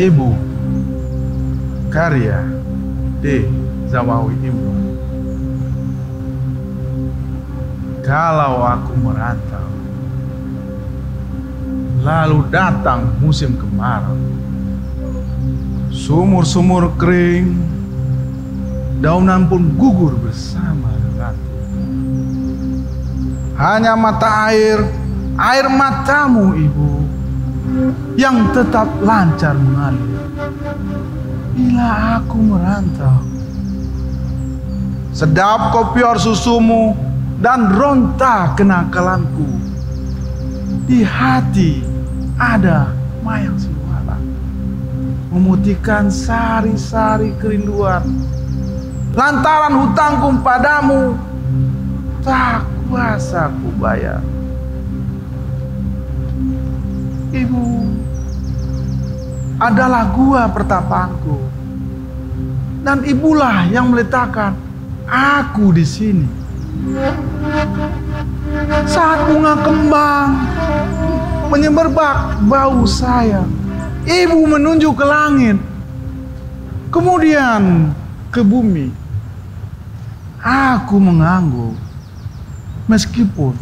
Ibu. Karya D. Zawawi Imran Kalau aku merantau Lalu datang musim kemarau. Sumur-sumur kering Daunan pun gugur bersama ratu. Hanya mata air Air matamu ibu Yang tetap lancar mengalir. Bila aku merantau Sedap kopior susumu Dan ronta kenakalanku. Di hati ada mayang siwala Memutihkan sari-sari kerinduan. Lantaran hutangku padamu Tak kuasa ku bayar Ibu adalah gua pertapaanku dan ibulah yang meletakkan aku di sini. Saat bunga kembang menyemerbak bau sayang, ibu menunjuk ke langit, kemudian ke bumi. Aku mengangguk meskipun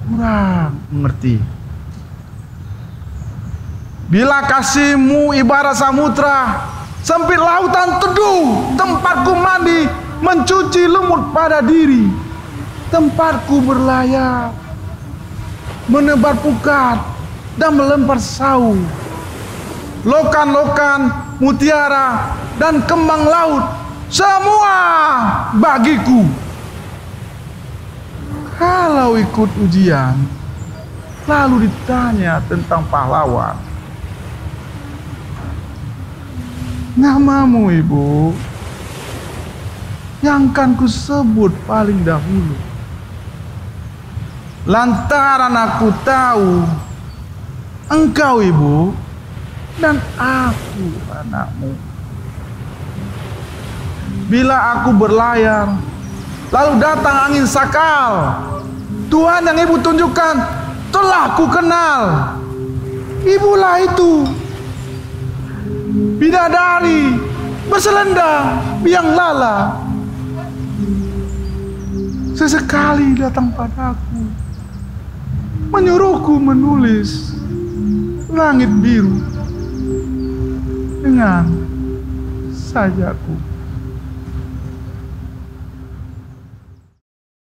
kurang mengerti. Bila kasihmu ibarat samudra, sempit lautan teduh, tempatku mandi, mencuci lumut pada diri, tempatku berlayar, menebar pukat dan melempar sau, lokan-lokan, mutiara dan kembang laut, semua bagiku. Kalau ikut ujian, lalu ditanya tentang pahlawan, Namamu ibu Yang kan ku sebut paling dahulu. Lantaran aku tahu Engkau ibu Dan aku anakmu. Bila aku berlayar Lalu datang angin sakal Tuhan yang ibu tunjukkan Telah ku kenal. Ibulah itu bidadari berselendang biang lala. Sesekali datang padaku menyuruhku menulis langit biru dengan sajaku